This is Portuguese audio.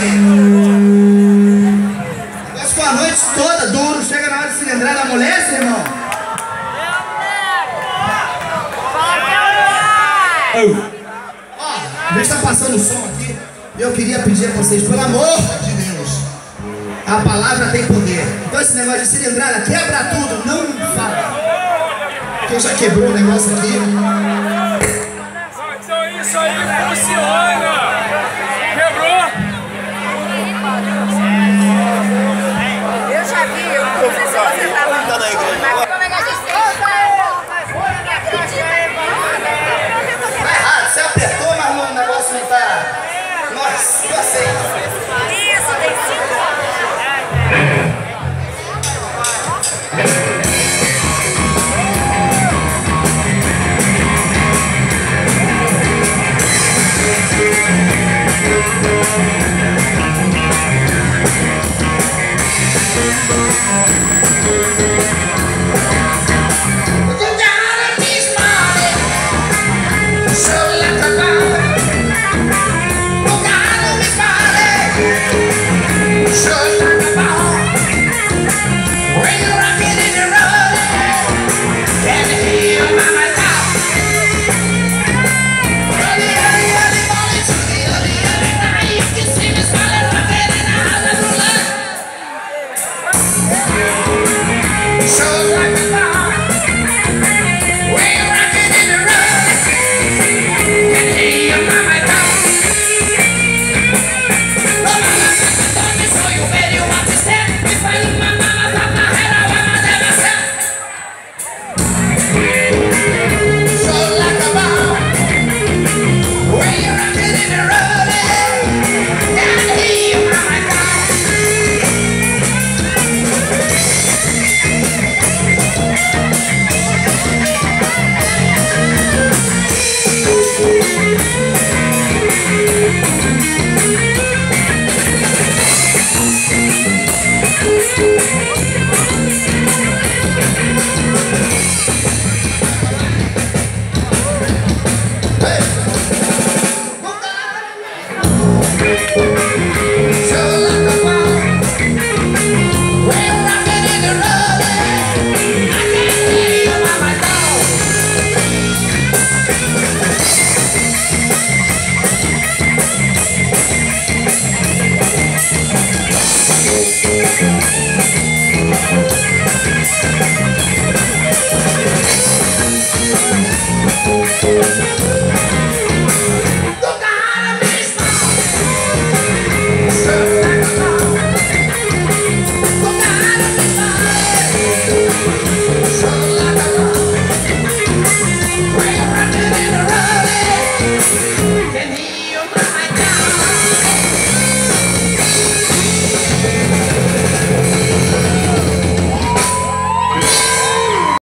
aí. Negócio com a noite toda duro, chega na hora de cilindrar da seu irmão. Ó, já está passando o som aqui. Eu queria pedir a vocês, pelo amor de Deus, a palavra tem poder. Então esse negócio de cilindrada quebra tudo, não fala. Porque já quebrou o negócio aqui. Então isso aí funciona! So